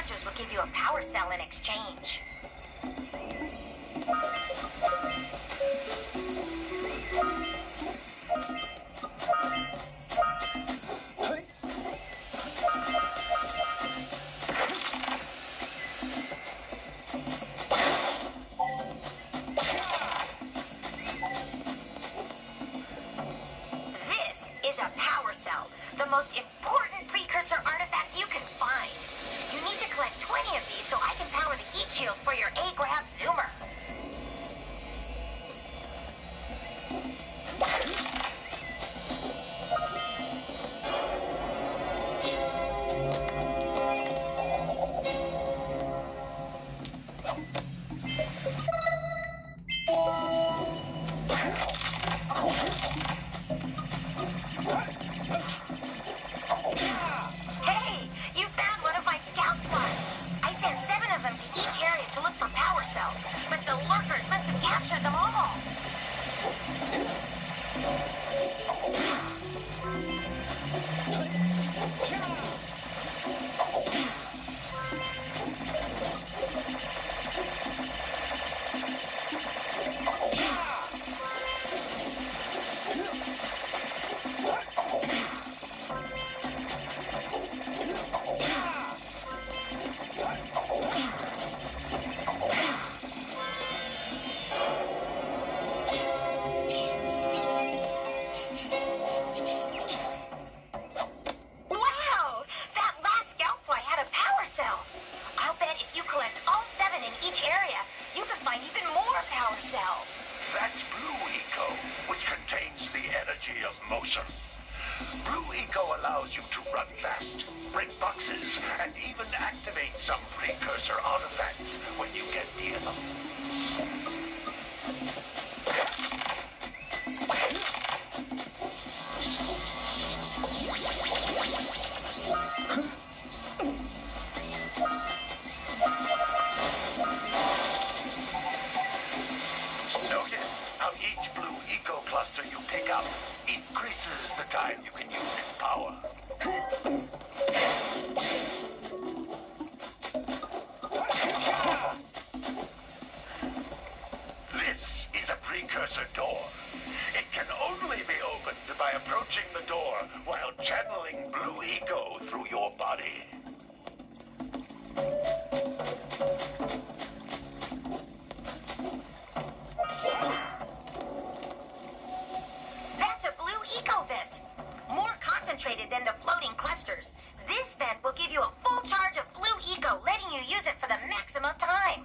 villagers will give you a power cell in exchange. This is a power cell, the most important collect 20 of these so I can power the heat shield for your A-Grav That's Blue Eco, which contains the energy of motion. Blue Eco allows you to run fast, break boxes, and even activate some precursor artifacts when you get near them. A door. It can only be opened by approaching the door while channeling Blue Eco through your body. That's a blue eco vent. More concentrated than the floating clusters. This vent will give you a full charge of blue eco, letting you use it for the maximum time.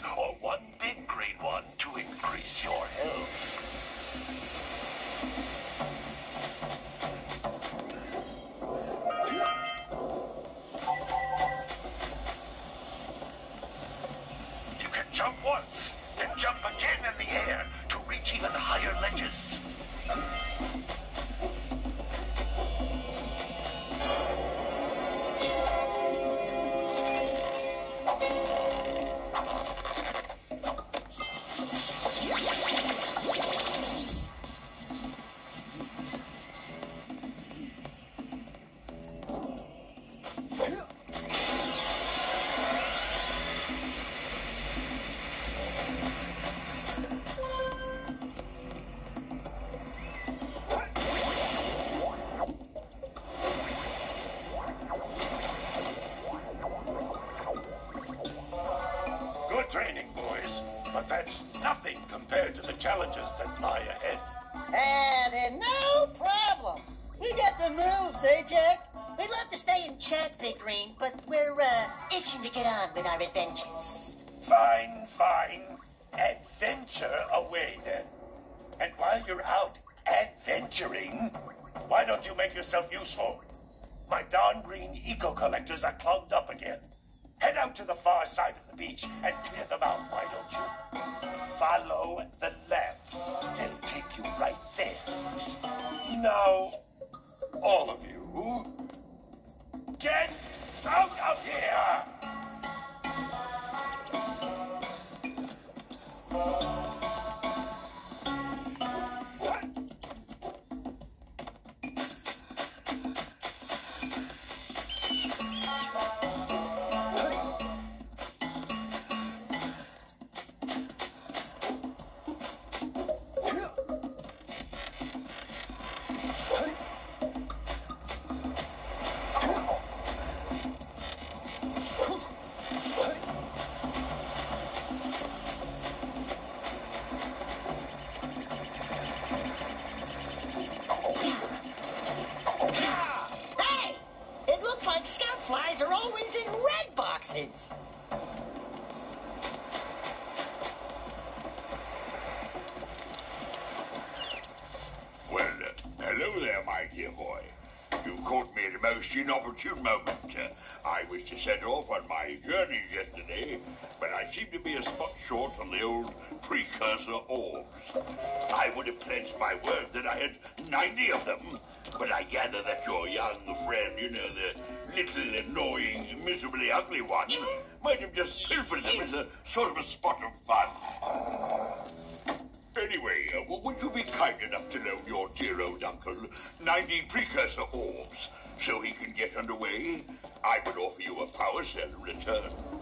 or one big green one to increase your health. You can jump once, with our adventures. Fine, fine. Adventure away then. And while you're out adventuring, why don't you make yourself useful? My darn green eco collectors are clogged up again. Head out to the far side of the beach and clear them out, why don't you? Follow the lamps. They'll take you right there. Now, me at a most inopportune moment. Uh, I was to set off on my journeys yesterday, but I seem to be a spot short on the old precursor orbs. I would have pledged my word that I had 90 of them, but I gather that your young friend, you know, the little annoying, miserably ugly one, might have just pilfered them as a sort of a spot of fun. Anyway, uh, would you be kind enough to loan your dear old uncle 90 precursor orbs so he can get underway? I would offer you a power cell return.